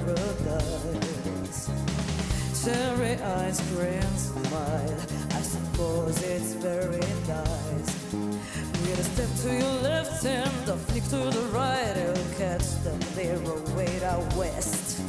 paradise. Cherry ice cream smile, I suppose it's very nice. Get a step to your left and a flick to the right, you'll catch the narrow way out west.